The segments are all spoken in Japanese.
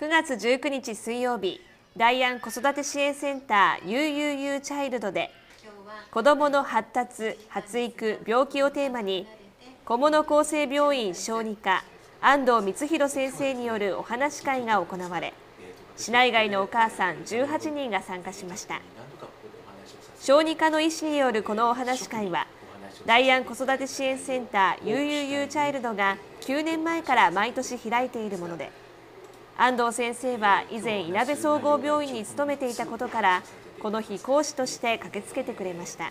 9月19日水曜日大安子育て支援センター UUU チャイルドで子どもの発達・発育・病気をテーマに小物厚生病院小児科安藤光弘先生によるお話し会が行われ市内外のお母さん18人が参加しました。小児科の医師によるこのお話し会は大安子育て支援センター UUU チャイルドが9年前から毎年開いているもので安藤先生は以前いなべ総合病院に勤めていたことからこの日講師として駆けつけてくれました。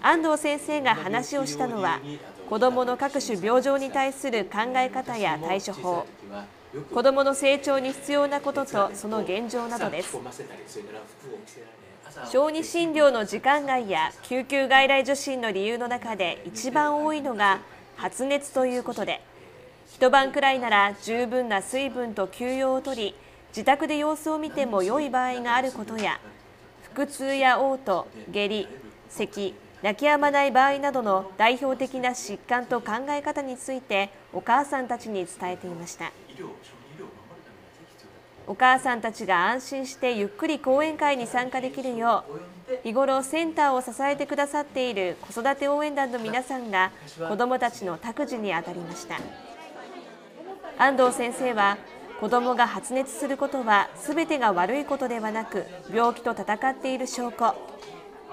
安藤先生が話をしたのは子どもの各種病状に対する考え方や対処法子どもの成長に必要なこととその現状などです。小児診療の時間外や救急外来受診の理由の中で一番多いのが発熱ということで一晩くらいなら十分な水分と休養をとり自宅で様子を見ても良い場合があることや腹痛や嘔吐、下痢、咳、泣き止まない場合などの代表的な疾患と考え方についてお母さんたちに伝えていました。お母さんたちが安心してゆっくり講演会に参加できるよう日頃センターを支えてくださっている子育て応援団の皆さんが子どもたちの託児に当たりました。安藤先生は子どもが発熱することはすべてが悪いことではなく病気と闘っている証拠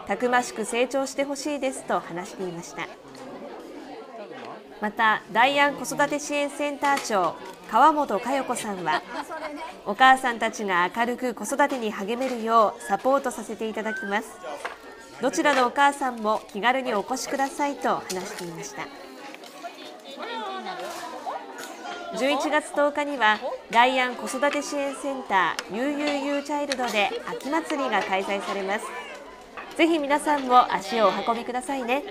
たくましく成長してほしいですと話していました。また大安子育て支援センター長川本佳代子さんはお母さんたちが明るく子育てに励めるようサポートさせていただきます。どちらのお母さんも気軽にお越しくださいと話していました。11月10日には大安子育て支援センター UUU チャイルドで秋祭りが開催されます。ぜひ皆さんも足をお運びくださいね。